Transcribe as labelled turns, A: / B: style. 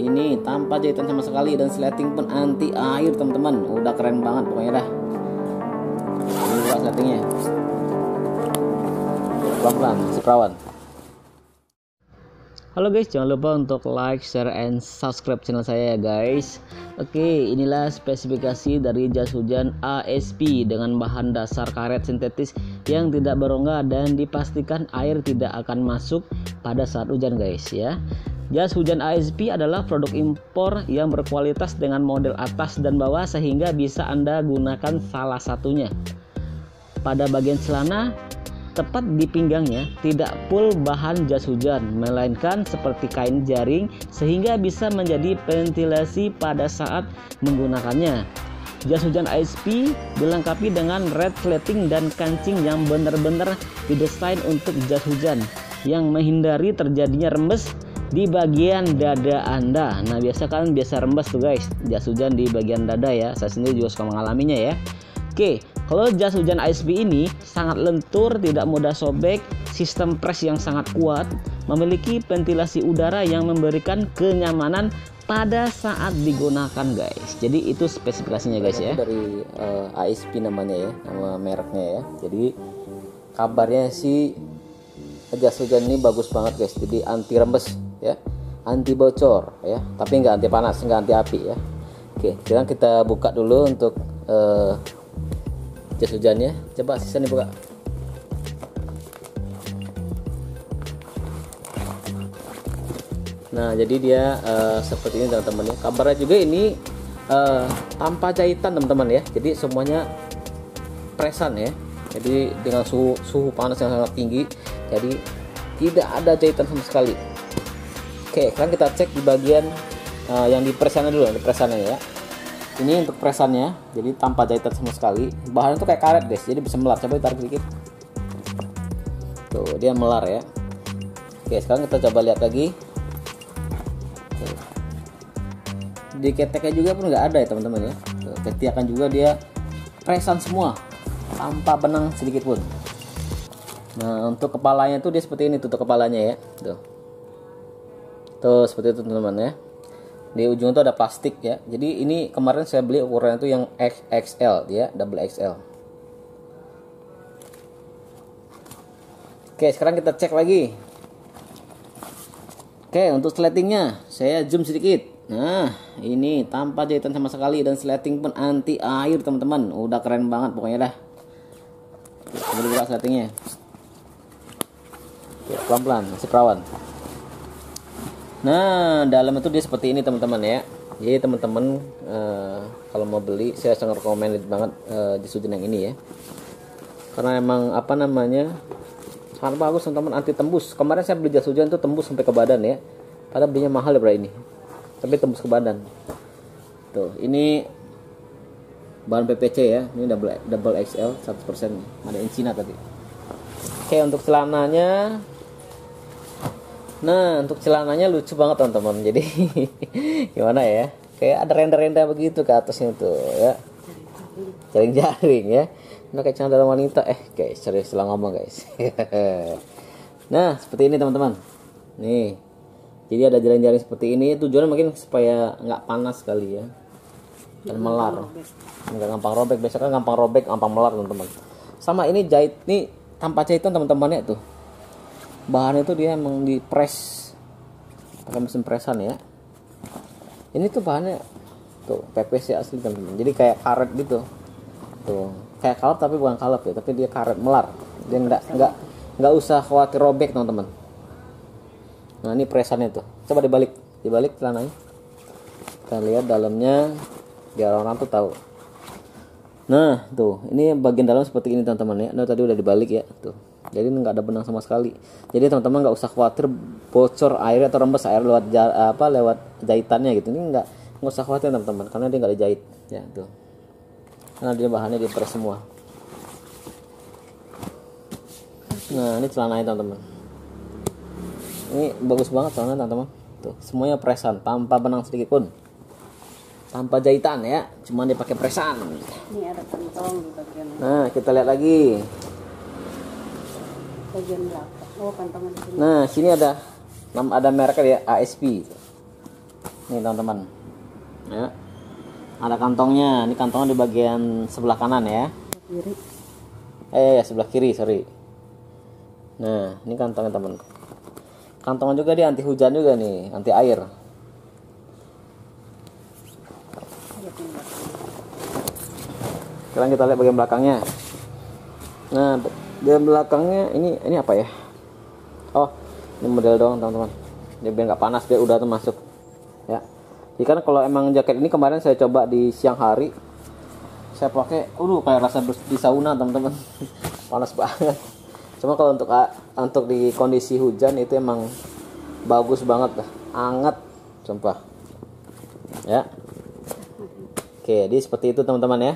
A: ini tanpa jahitan sama sekali dan sleting pun anti air teman-teman udah keren banget pokoknya dah ini buka sletingnya pelan-pelan si perawan Halo guys, jangan lupa untuk like, share, and subscribe channel saya ya guys. Oke, inilah spesifikasi dari jas hujan ASP dengan bahan dasar karet sintetis yang tidak berongga dan dipastikan air tidak akan masuk pada saat hujan guys ya. Jas hujan ASP adalah produk impor yang berkualitas dengan model atas dan bawah sehingga bisa Anda gunakan salah satunya. Pada bagian celana tepat di pinggangnya tidak full bahan jas hujan melainkan seperti kain jaring sehingga bisa menjadi ventilasi pada saat menggunakannya jas hujan ISP dilengkapi dengan red plating dan kancing yang benar-benar didesain untuk jas hujan yang menghindari terjadinya rembes di bagian dada anda nah biasa kan biasa rembes tuh guys jas hujan di bagian dada ya saya sendiri juga suka mengalaminya ya Oke, kalau jas hujan ISP ini sangat lentur, tidak mudah sobek, sistem press yang sangat kuat, memiliki ventilasi udara yang memberikan kenyamanan pada saat digunakan guys. Jadi itu spesifikasinya guys ya. Dari uh, eh, ISP namanya ya, nama mereknya ya. Jadi kabarnya sih jas hujan ini bagus banget guys. Jadi anti rembes ya, anti bocor ya, tapi nggak anti panas, nggak anti api ya. Oke, sekarang kita buka dulu untuk uh, jas hujannya. Coba sisa buka. Nah jadi dia uh, seperti ini teman-teman ya. Kabarnya juga ini uh, tanpa jahitan teman-teman ya. Jadi semuanya presan ya. Jadi dengan suhu suhu panas yang sangat tinggi jadi tidak ada jahitan sama sekali oke sekarang kita cek di bagian uh, yang di presannya dulu di presannya ya. Ini untuk presannya jadi tanpa jahitan sama sekali. Bahannya tuh kayak karet guys jadi bisa melar. Coba ditarik sedikit tuh dia melar ya. Oke sekarang kita coba lihat lagi. Tuh. di keteknya juga pun nggak ada ya teman-teman ya. Ketiakan juga dia presan semua tanpa benang sedikit pun. Nah untuk kepalanya tuh dia seperti ini tutup kepalanya ya. Tuh tuh seperti itu teman-teman ya. Di ujung itu ada plastik ya. Jadi ini kemarin saya beli ukuran itu yang XXL ya double XL oke sekarang kita cek lagi. Oke untuk sletingnya saya zoom sedikit. Nah ini tanpa jahitan sama sekali dan sleting pun anti air teman-teman. Udah keren banget pokoknya dah. Kita buka sletingnya pelan-pelan masih perawan Nah, dalam itu dia seperti ini teman-teman ya. Jadi teman-teman uh, kalau mau beli saya sangat recommended banget uh, di sudin yang ini ya. Karena emang apa namanya? sangat bagus teman-teman anti tembus. Kemarin saya beli jas hujan itu tembus sampai ke badan ya. Padahal belinya mahal ya ini. Tapi tembus ke badan. Tuh, ini bahan PPC ya. Ini double double XL 100% ada in Cina tadi. Oke, untuk celananya Nah untuk celananya lucu banget teman-teman. Jadi gimana ya? Kayak ada renda-renda begitu ke atasnya tuh ya. Jaring-jaring ya. Nah kayak celana dalam wanita. Eh guys serius setelah ngomong guys. Nah seperti ini teman-teman. Nih. Jadi ada jaring-jaring seperti ini. Tujuannya mungkin supaya nggak panas kali ya. Dan melar. Nggak gampang robek. Biasanya kan gampang robek gampang melar teman-teman. Sama ini jahit. Nih tanpa jahitan teman-temannya tuh bahan itu dia emang di press. Pakai mesin presan ya. Ini tuh bahannya tuh PPC asli teman-teman jadi kayak karet gitu. Tuh kayak kalap tapi bukan kalap ya tapi dia karet melar. Dia nggak nggak nggak usah khawatir robek teman-teman. Nah ini presannya tuh. Coba dibalik dibalik celananya. Kita lihat dalamnya biar orang tuh tahu nah tuh. Ini bagian dalam seperti ini teman-teman ya. Nah tadi udah dibalik ya. Tuh. Jadi nggak ada benang sama sekali. Jadi teman-teman nggak usah khawatir bocor air atau rembes air lewat apa lewat jahitannya gitu. Ini nggak nggak usah khawatir teman-teman karena dia nggak dijahit ya tuh. Karena dia bahannya dipres semua. Nah ini celananya teman-teman. Ini bagus banget soalnya teman-teman. Tuh semuanya presan tanpa benang sedikit pun tanpa jahitan ya. Cuma dia pakai presan
B: ini ada kantong di bagian
A: nah kita lihat lagi.
B: Bagian belakang. Oh kantongnya di sini.
A: Nah sini ada. Ada merek ya ASP nih teman-teman. Ya. Ada kantongnya. Ini kantongnya di bagian sebelah kanan ya.
B: Kiri.
A: Eh ya, sebelah kiri sorry. Nah ini kantongnya teman. Kantongnya juga dia anti hujan juga nih anti air sekarang kita lihat bagian belakangnya. Nah bagian belakangnya ini ini apa ya? Oh ini model doang teman-teman. Dia biar nggak panas biar udah tuh masuk. Ya. Jadi kan kalau emang jaket ini kemarin saya coba di siang hari saya pakai uh kayak rasa di sauna teman-teman. Panas banget. Cuma kalau untuk untuk di kondisi hujan itu emang bagus banget dah. Anget sumpah. Ya oke jadi seperti itu teman-teman ya